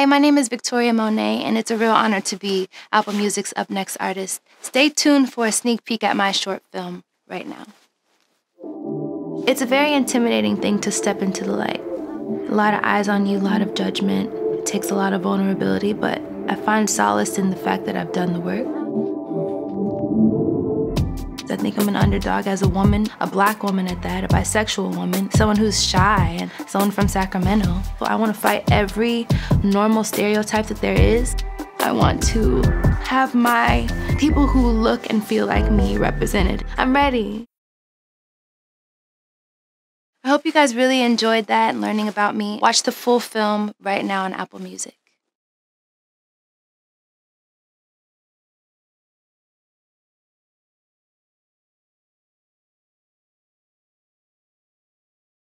Hi, my name is Victoria Monét, and it's a real honor to be Apple Music's Up Next artist. Stay tuned for a sneak peek at my short film right now. It's a very intimidating thing to step into the light. A lot of eyes on you, a lot of judgment. It takes a lot of vulnerability, but I find solace in the fact that I've done the work. I think I'm an underdog as a woman, a black woman at that, a bisexual woman, someone who's shy, and someone from Sacramento. I want to fight every normal stereotype that there is. I want to have my people who look and feel like me represented. I'm ready. I hope you guys really enjoyed that and learning about me. Watch the full film right now on Apple Music.